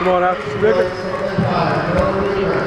Come on, out, Alex. Bigger.